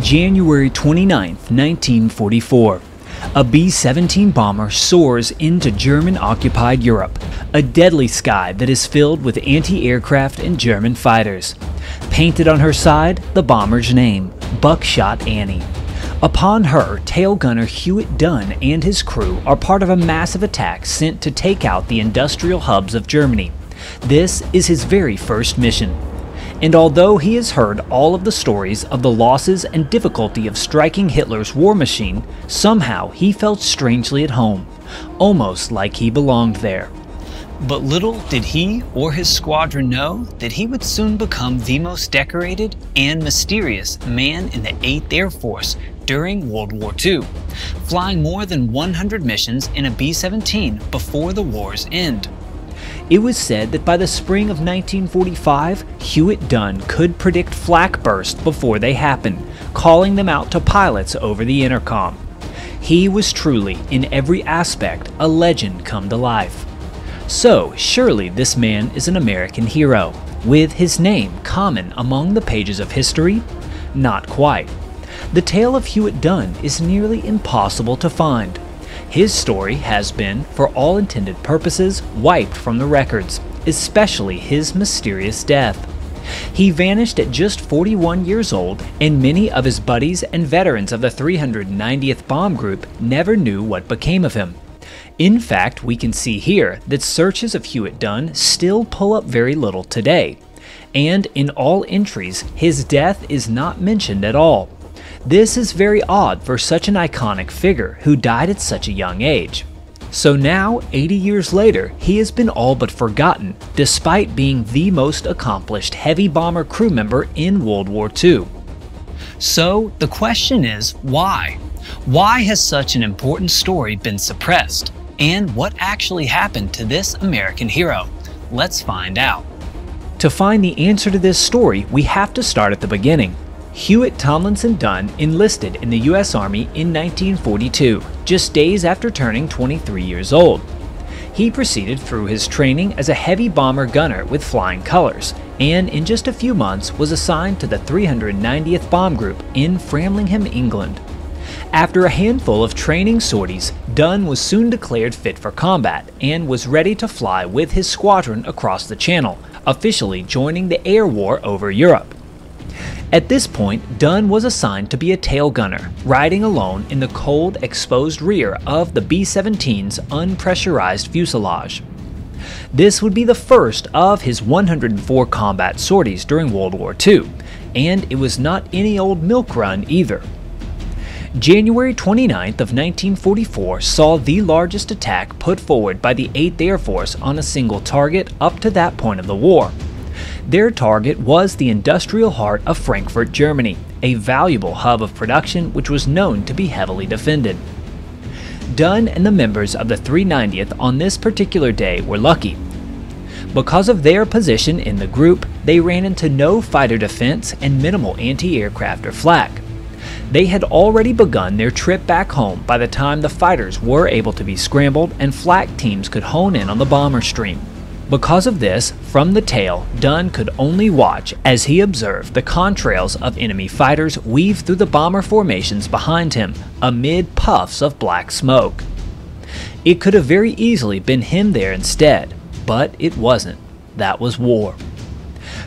January 29, 1944. A B 17 bomber soars into German occupied Europe, a deadly sky that is filled with anti aircraft and German fighters. Painted on her side, the bomber's name Buckshot Annie. Upon her, tail gunner Hewitt Dunn and his crew are part of a massive attack sent to take out the industrial hubs of Germany. This is his very first mission and although he has heard all of the stories of the losses and difficulty of striking Hitler's war machine, somehow he felt strangely at home, almost like he belonged there. But little did he or his squadron know that he would soon become the most decorated and mysterious man in the 8th Air Force during World War II, flying more than 100 missions in a B 17 before the war's end. It was said that by the spring of 1945, Hewitt Dunn could predict flak bursts before they happened, calling them out to pilots over the intercom. He was truly, in every aspect, a legend come to life. So, surely this man is an American hero, with his name common among the pages of history? Not quite. The tale of Hewitt Dunn is nearly impossible to find. His story has been, for all intended purposes, wiped from the records, especially his mysterious death. He vanished at just 41 years old, and many of his buddies and veterans of the 390th Bomb Group never knew what became of him. In fact, we can see here that searches of Hewitt Dunn still pull up very little today. And in all entries, his death is not mentioned at all. This is very odd for such an iconic figure who died at such a young age. So now, 80 years later, he has been all but forgotten, despite being the most accomplished heavy bomber crew member in World War II. So the question is, why? Why has such an important story been suppressed? And what actually happened to this American hero? Let's find out. To find the answer to this story, we have to start at the beginning. Hewitt Tomlinson Dunn enlisted in the U.S. Army in 1942, just days after turning 23 years old. He proceeded through his training as a heavy bomber gunner with flying colors, and in just a few months was assigned to the 390th Bomb Group in Framlingham, England. After a handful of training sorties, Dunn was soon declared fit for combat and was ready to fly with his squadron across the Channel, officially joining the air war over Europe. At this point, Dunn was assigned to be a tail gunner, riding alone in the cold, exposed rear of the B 17's unpressurized fuselage. This would be the first of his 104 combat sorties during World War II, and it was not any old milk run either. January 29th of 1944 saw the largest attack put forward by the 8th Air Force on a single target up to that point of the war. Their target was the industrial heart of Frankfurt, Germany, a valuable hub of production which was known to be heavily defended. Dunn and the members of the 390th on this particular day were lucky. Because of their position in the group, they ran into no fighter defense and minimal anti-aircraft or flak. They had already begun their trip back home by the time the fighters were able to be scrambled and flak teams could hone in on the bomber stream. Because of this, from the tail, Dunn could only watch as he observed the contrails of enemy fighters weave through the bomber formations behind him amid puffs of black smoke. It could have very easily been him there instead, but it wasn't. That was war.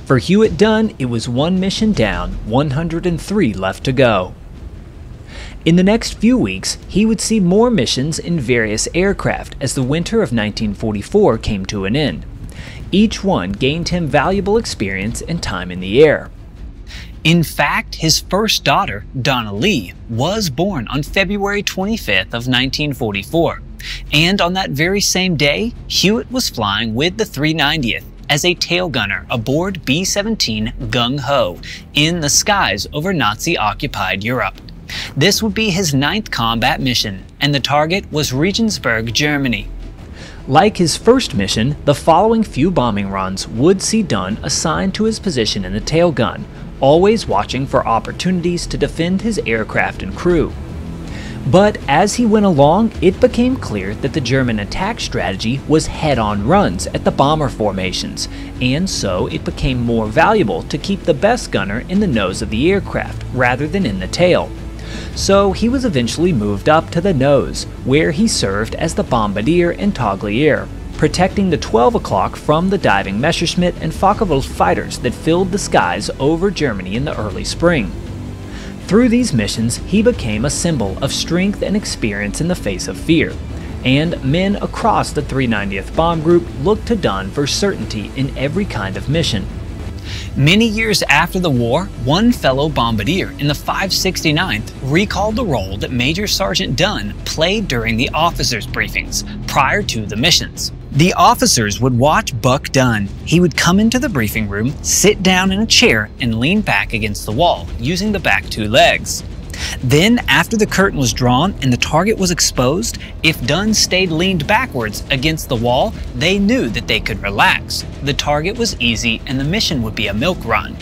For Hewitt Dunn, it was one mission down, 103 left to go. In the next few weeks, he would see more missions in various aircraft as the winter of 1944 came to an end. Each one gained him valuable experience and time in the air. In fact, his first daughter, Donna Lee, was born on February 25th of 1944. And on that very same day, Hewitt was flying with the 390th as a tail gunner aboard B-17 Gung Ho in the skies over Nazi-occupied Europe. This would be his ninth combat mission, and the target was Regensburg, Germany. Like his first mission, the following few bombing runs would see Dunn assigned to his position in the tail gun, always watching for opportunities to defend his aircraft and crew. But as he went along, it became clear that the German attack strategy was head on runs at the bomber formations, and so it became more valuable to keep the best gunner in the nose of the aircraft rather than in the tail. So he was eventually moved up to the nose, where he served as the bombardier and toggleer, protecting the 12 o'clock from the diving Messerschmitt and Focke-Wulf fighters that filled the skies over Germany in the early spring. Through these missions, he became a symbol of strength and experience in the face of fear, and men across the 390th Bomb Group looked to Dunn for certainty in every kind of mission. Many years after the war, one fellow bombardier in the 569th recalled the role that Major Sergeant Dunn played during the officers' briefings prior to the missions. The officers would watch Buck Dunn. He would come into the briefing room, sit down in a chair, and lean back against the wall, using the back two legs. Then, after the curtain was drawn and the target was exposed, if Dunn stayed leaned backwards against the wall, they knew that they could relax. The target was easy and the mission would be a milk run.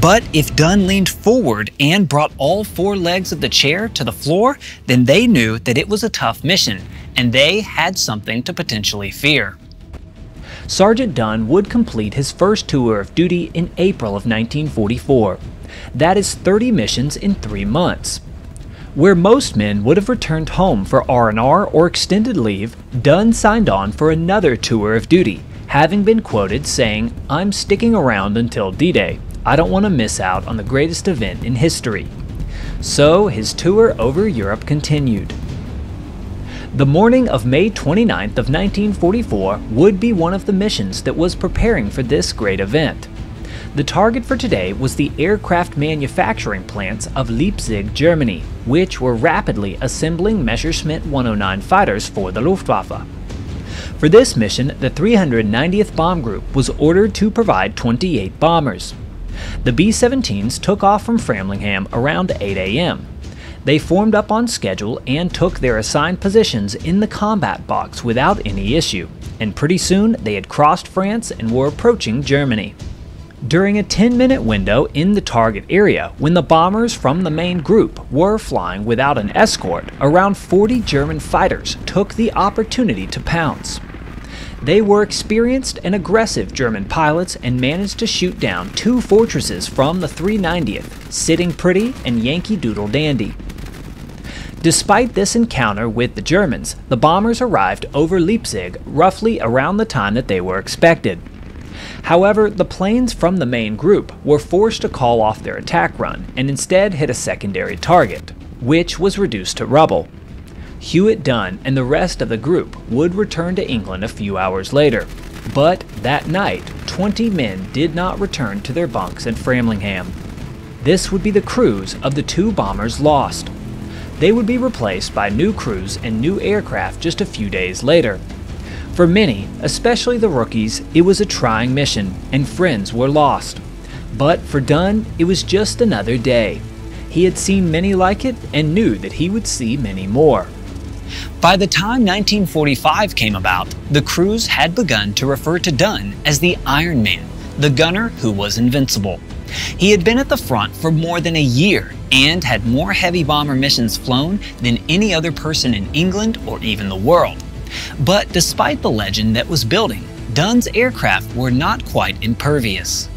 But if Dunn leaned forward and brought all four legs of the chair to the floor, then they knew that it was a tough mission and they had something to potentially fear. Sergeant Dunn would complete his first tour of duty in April of 1944. That is 30 missions in 3 months. Where most men would have returned home for R&R or extended leave, Dunn signed on for another tour of duty, having been quoted saying, "I'm sticking around until D-Day. I don't want to miss out on the greatest event in history." So his tour over Europe continued. The morning of May 29th of 1944 would be one of the missions that was preparing for this great event. The target for today was the aircraft manufacturing plants of Leipzig, Germany, which were rapidly assembling Messerschmitt 109 fighters for the Luftwaffe. For this mission, the 390th Bomb Group was ordered to provide 28 bombers. The B-17s took off from Framlingham around 8 a.m. They formed up on schedule and took their assigned positions in the combat box without any issue, and pretty soon they had crossed France and were approaching Germany. During a 10 minute window in the target area, when the bombers from the main group were flying without an escort, around 40 German fighters took the opportunity to pounce. They were experienced and aggressive German pilots and managed to shoot down two fortresses from the 390th, Sitting Pretty and Yankee Doodle Dandy. Despite this encounter with the Germans, the bombers arrived over Leipzig roughly around the time that they were expected. However, the planes from the main group were forced to call off their attack run and instead hit a secondary target, which was reduced to rubble. Hewitt Dunn and the rest of the group would return to England a few hours later, but that night, 20 men did not return to their bunks at Framlingham. This would be the crews of the two bombers lost, they would be replaced by new crews and new aircraft just a few days later. For many, especially the rookies, it was a trying mission, and friends were lost. But for Dunn, it was just another day. He had seen many like it and knew that he would see many more. By the time 1945 came about, the crews had begun to refer to Dunn as the Iron Man, the gunner who was invincible. He had been at the front for more than a year and had more heavy bomber missions flown than any other person in England or even the world. But despite the legend that was building, Dunn's aircraft were not quite impervious.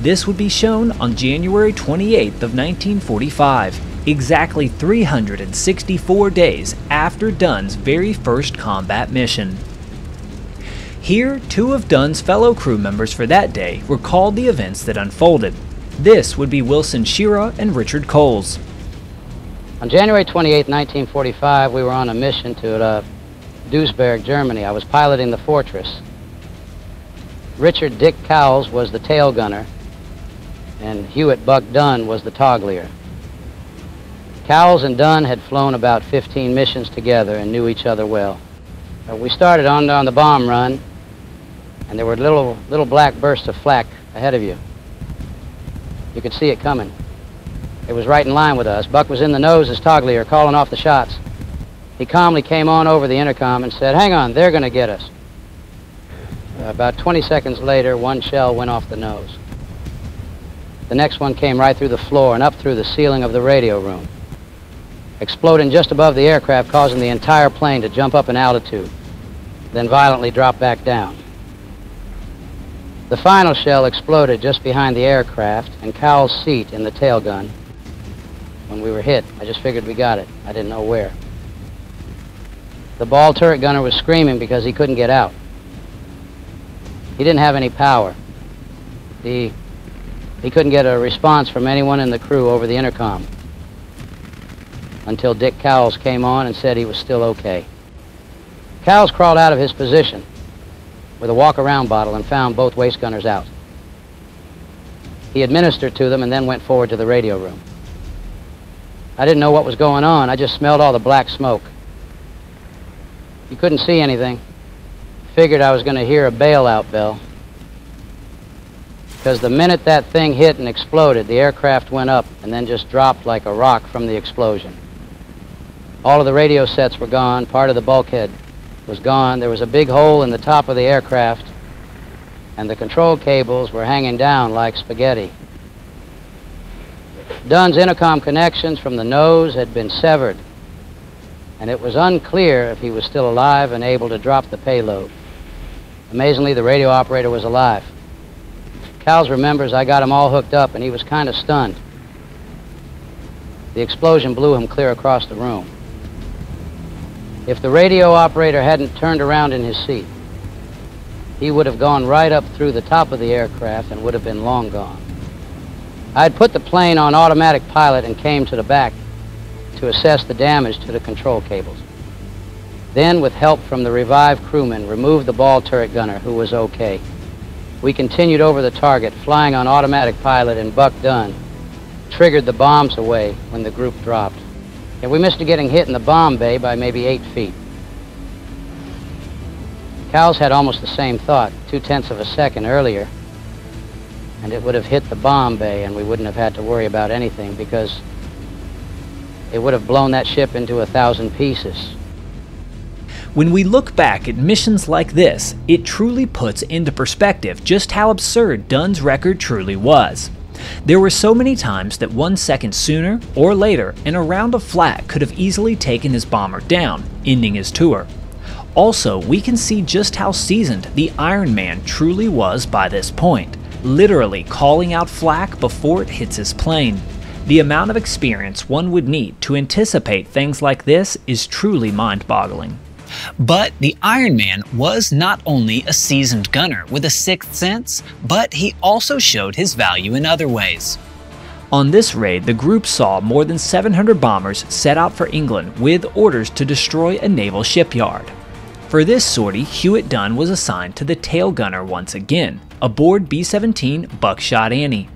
This would be shown on January 28th of 1945, exactly 364 days after Dunn's very first combat mission. Here, two of Dunn's fellow crew members for that day recalled the events that unfolded. This would be Wilson Shira and Richard Cowles. On January 28, 1945, we were on a mission to uh, Duisburg, Germany. I was piloting the Fortress. Richard Dick Cowles was the tail gunner, and Hewitt Buck Dunn was the toggleer. Cowles and Dunn had flown about 15 missions together and knew each other well. Uh, we started on, on the bomb run, and there were little, little black bursts of flak ahead of you. You could see it coming. It was right in line with us. Buck was in the nose as toggleer, calling off the shots. He calmly came on over the intercom and said, hang on, they're going to get us. Uh, about 20 seconds later, one shell went off the nose. The next one came right through the floor and up through the ceiling of the radio room. exploding just above the aircraft, causing the entire plane to jump up in altitude, then violently drop back down. The final shell exploded just behind the aircraft and Cowles' seat in the tail gun. When we were hit, I just figured we got it. I didn't know where. The ball turret gunner was screaming because he couldn't get out. He didn't have any power. He, he couldn't get a response from anyone in the crew over the intercom until Dick Cowles came on and said he was still okay. Cowles crawled out of his position with a walk-around bottle and found both waist gunners out. He administered to them and then went forward to the radio room. I didn't know what was going on. I just smelled all the black smoke. You couldn't see anything. Figured I was going to hear a bailout bell. Because the minute that thing hit and exploded, the aircraft went up and then just dropped like a rock from the explosion. All of the radio sets were gone. Part of the bulkhead was gone. There was a big hole in the top of the aircraft, and the control cables were hanging down like spaghetti. Dunn's intercom connections from the nose had been severed, and it was unclear if he was still alive and able to drop the payload. Amazingly, the radio operator was alive. Cowles remembers I got him all hooked up, and he was kind of stunned. The explosion blew him clear across the room. If the radio operator hadn't turned around in his seat, he would have gone right up through the top of the aircraft and would have been long gone. I'd put the plane on automatic pilot and came to the back to assess the damage to the control cables. Then, with help from the revived crewmen, removed the ball turret gunner, who was okay. We continued over the target, flying on automatic pilot, and Buck Dunn triggered the bombs away when the group dropped. And we missed getting hit in the bomb bay by maybe eight feet. Cowles had almost the same thought, two-tenths of a second earlier, and it would have hit the bomb bay and we wouldn't have had to worry about anything because it would have blown that ship into a thousand pieces. When we look back at missions like this, it truly puts into perspective just how absurd Dunn's record truly was. There were so many times that one second sooner or later, and a round of flak could have easily taken his bomber down, ending his tour. Also, we can see just how seasoned the Iron Man truly was by this point, literally calling out flak before it hits his plane. The amount of experience one would need to anticipate things like this is truly mind boggling. But the Iron Man was not only a seasoned gunner with a sixth sense, but he also showed his value in other ways. On this raid, the group saw more than 700 bombers set out for England with orders to destroy a naval shipyard. For this sortie, Hewitt Dunn was assigned to the tail gunner once again, aboard B 17 Buckshot Annie.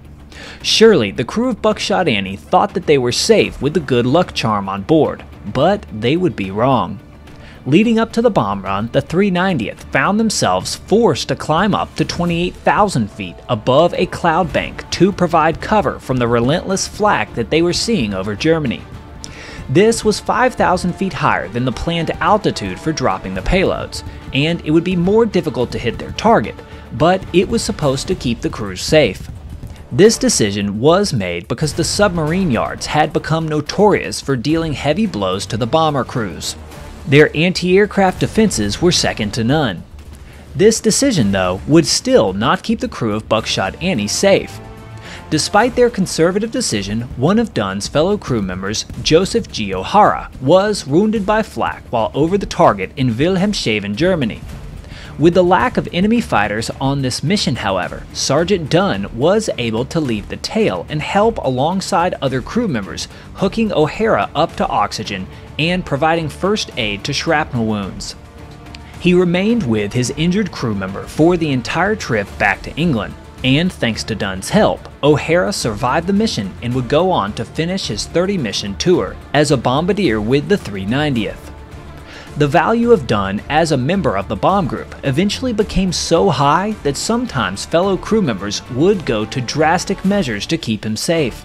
Surely, the crew of Buckshot Annie thought that they were safe with the good luck charm on board, but they would be wrong. Leading up to the bomb run, the 390th found themselves forced to climb up to 28,000 feet above a cloud bank to provide cover from the relentless flak that they were seeing over Germany. This was 5,000 feet higher than the planned altitude for dropping the payloads, and it would be more difficult to hit their target, but it was supposed to keep the crews safe. This decision was made because the submarine yards had become notorious for dealing heavy blows to the bomber crews. Their anti-aircraft defenses were second to none. This decision, though, would still not keep the crew of Buckshot Annie safe. Despite their conservative decision, one of Dunn's fellow crew members, Joseph G. O'Hara, was wounded by flak while over the target in Wilhelmshaven, Germany. With the lack of enemy fighters on this mission, however, Sergeant Dunn was able to leave the tail and help alongside other crew members, hooking O'Hara up to oxygen and providing first aid to shrapnel wounds. He remained with his injured crew member for the entire trip back to England, and thanks to Dunn's help, O'Hara survived the mission and would go on to finish his 30 mission tour as a bombardier with the 390th. The value of Dunn as a member of the bomb group eventually became so high that sometimes fellow crew members would go to drastic measures to keep him safe.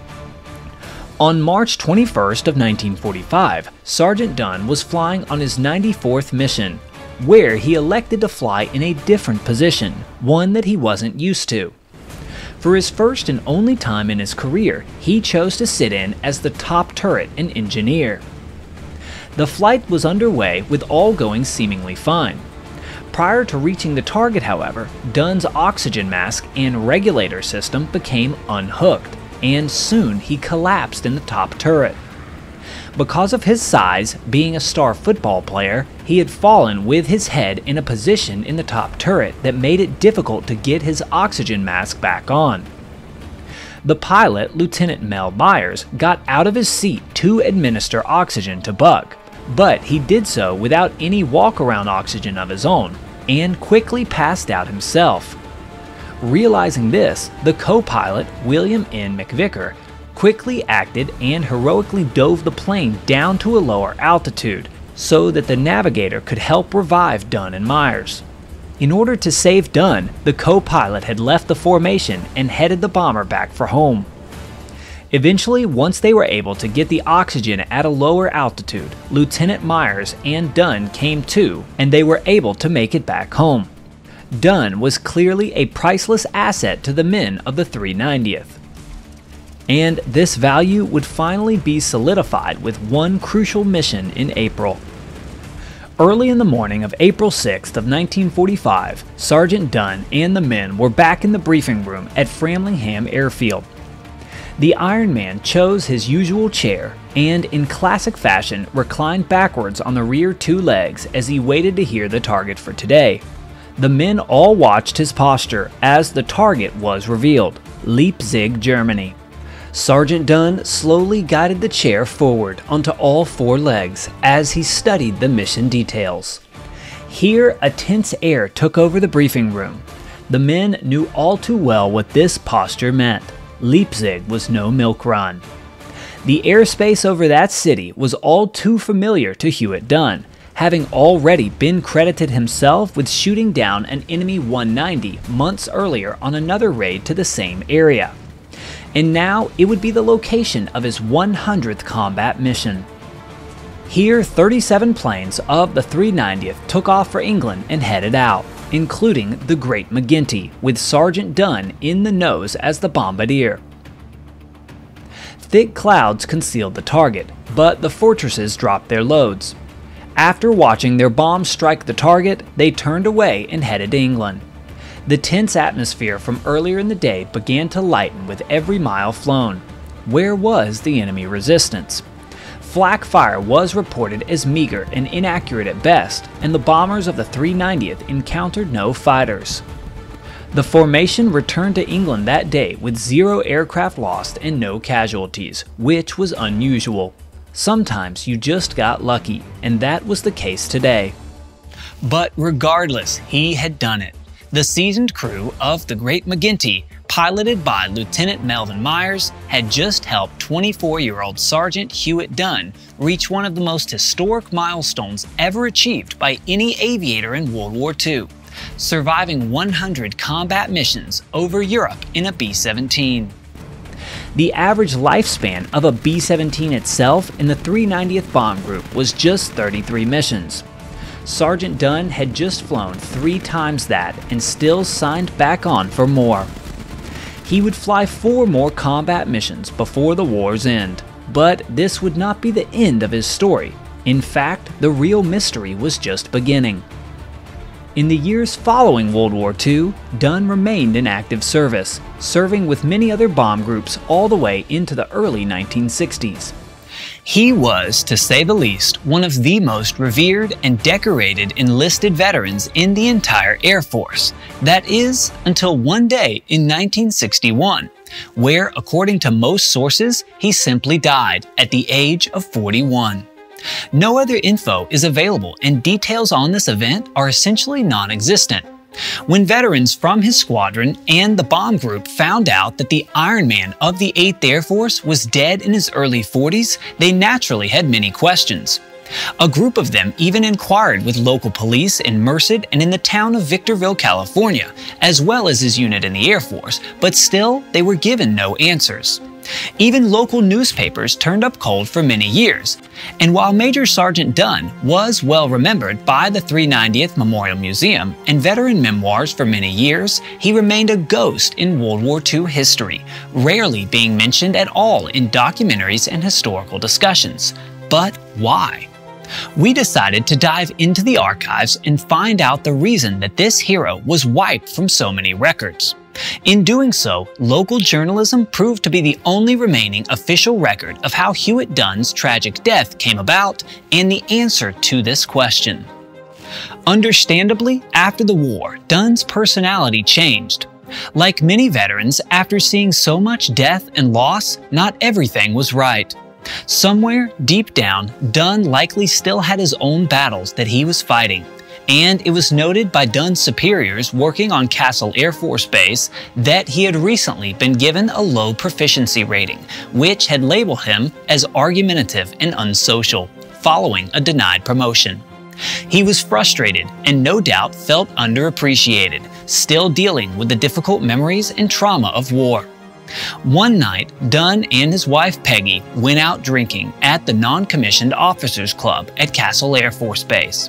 On March 21st of 1945, Sergeant Dunn was flying on his 94th mission, where he elected to fly in a different position, one that he wasn't used to. For his first and only time in his career, he chose to sit in as the top turret and engineer. The flight was underway with all going seemingly fine. Prior to reaching the target, however, Dunn's oxygen mask and regulator system became unhooked, and soon he collapsed in the top turret. Because of his size, being a star football player, he had fallen with his head in a position in the top turret that made it difficult to get his oxygen mask back on. The pilot, Lieutenant Mel Myers, got out of his seat to administer oxygen to Buck, but he did so without any walk around oxygen of his own, and quickly passed out himself. Realizing this, the co pilot, William N. McVicker, quickly acted and heroically dove the plane down to a lower altitude so that the navigator could help revive Dunn and Myers. In order to save Dunn, the co pilot had left the formation and headed the bomber back for home. Eventually, once they were able to get the oxygen at a lower altitude, Lieutenant Myers and Dunn came to, and they were able to make it back home. Dunn was clearly a priceless asset to the men of the 390th. And this value would finally be solidified with one crucial mission in April. Early in the morning of April 6th of 1945, Sergeant Dunn and the men were back in the briefing room at Framlingham Airfield. The Iron Man chose his usual chair and, in classic fashion, reclined backwards on the rear two legs as he waited to hear the target for today. The men all watched his posture as the target was revealed Leipzig, Germany. Sergeant Dunn slowly guided the chair forward onto all four legs as he studied the mission details. Here, a tense air took over the briefing room. The men knew all too well what this posture meant. Leipzig was no milk run. The airspace over that city was all too familiar to Hewitt Dunn, having already been credited himself with shooting down an enemy 190 months earlier on another raid to the same area. And now it would be the location of his 100th combat mission. Here, 37 planes of the 390th took off for England and headed out including the Great McGinty, with Sergeant Dunn in the nose as the bombardier. Thick clouds concealed the target, but the fortresses dropped their loads. After watching their bombs strike the target, they turned away and headed to England. The tense atmosphere from earlier in the day began to lighten with every mile flown. Where was the enemy resistance? Flak fire was reported as meager and inaccurate at best, and the bombers of the 390th encountered no fighters. The formation returned to England that day with zero aircraft lost and no casualties, which was unusual. Sometimes you just got lucky, and that was the case today. But regardless, he had done it. The seasoned crew of the Great McGinty piloted by Lieutenant Melvin Myers, had just helped 24 year old Sergeant Hewitt Dunn reach one of the most historic milestones ever achieved by any aviator in World War II, surviving 100 combat missions over Europe in a B 17. The average lifespan of a B 17 itself in the 390th Bomb Group was just 33 missions. Sergeant Dunn had just flown three times that and still signed back on for more. He would fly four more combat missions before the war's end. But this would not be the end of his story. In fact, the real mystery was just beginning. In the years following World War II, Dunn remained in active service, serving with many other bomb groups all the way into the early 1960s. He was, to say the least, one of the most revered and decorated enlisted veterans in the entire Air Force. That is, until one day in 1961, where, according to most sources, he simply died at the age of 41. No other info is available, and details on this event are essentially non existent. When veterans from his squadron and the bomb group found out that the Iron Man of the 8th Air Force was dead in his early 40s, they naturally had many questions. A group of them even inquired with local police in Merced and in the town of Victorville, California, as well as his unit in the Air Force, but still they were given no answers. Even local newspapers turned up cold for many years. And while Major Sergeant Dunn was well remembered by the 390th Memorial Museum and veteran memoirs for many years, he remained a ghost in World War II history, rarely being mentioned at all in documentaries and historical discussions. But why? We decided to dive into the archives and find out the reason that this hero was wiped from so many records. In doing so, local journalism proved to be the only remaining official record of how Hewitt Dunn's tragic death came about and the answer to this question. Understandably, after the war, Dunn's personality changed. Like many veterans, after seeing so much death and loss, not everything was right. Somewhere, deep down, Dunn likely still had his own battles that he was fighting, and it was noted by Dunn's superiors working on Castle Air Force Base that he had recently been given a low proficiency rating, which had labeled him as argumentative and unsocial, following a denied promotion. He was frustrated and no doubt felt underappreciated, still dealing with the difficult memories and trauma of war. One night, Dunn and his wife Peggy went out drinking at the Non Commissioned Officers Club at Castle Air Force Base.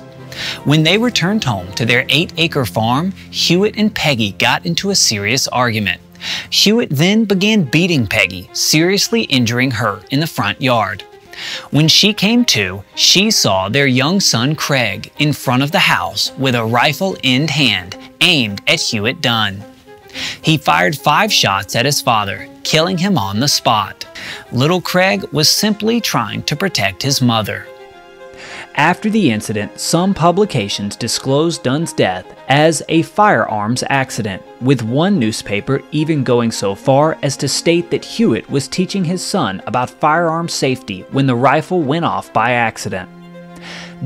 When they returned home to their eight acre farm, Hewitt and Peggy got into a serious argument. Hewitt then began beating Peggy, seriously injuring her in the front yard. When she came to, she saw their young son Craig in front of the house with a rifle in hand aimed at Hewitt Dunn. He fired five shots at his father, killing him on the spot. Little Craig was simply trying to protect his mother. After the incident, some publications disclosed Dunn's death as a firearms accident, with one newspaper even going so far as to state that Hewitt was teaching his son about firearm safety when the rifle went off by accident.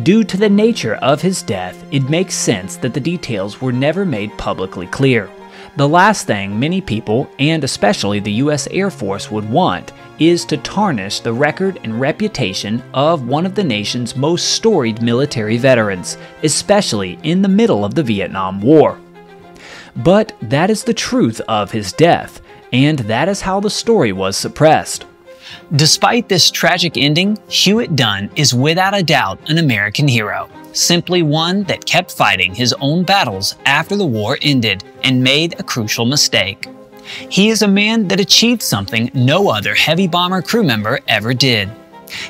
Due to the nature of his death, it makes sense that the details were never made publicly clear. The last thing many people, and especially the U.S. Air Force, would want is to tarnish the record and reputation of one of the nation's most storied military veterans, especially in the middle of the Vietnam War. But that is the truth of his death, and that is how the story was suppressed. Despite this tragic ending, Hewitt Dunn is without a doubt an American hero simply one that kept fighting his own battles after the war ended and made a crucial mistake. He is a man that achieved something no other heavy bomber crew member ever did.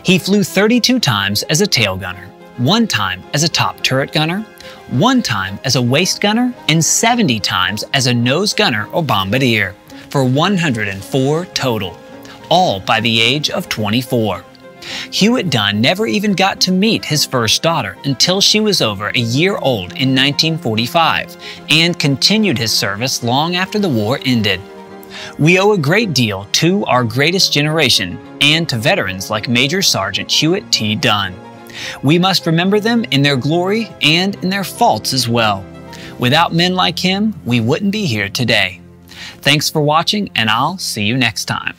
He flew 32 times as a tail gunner, one time as a top turret gunner, one time as a waist gunner, and 70 times as a nose gunner or bombardier, for 104 total, all by the age of 24. Hewitt Dunn never even got to meet his first daughter until she was over a year old in 1945 and continued his service long after the war ended. We owe a great deal to our greatest generation and to veterans like Major Sergeant Hewitt T. Dunn. We must remember them in their glory and in their faults as well. Without men like him, we wouldn't be here today. Thanks for watching, and I'll see you next time.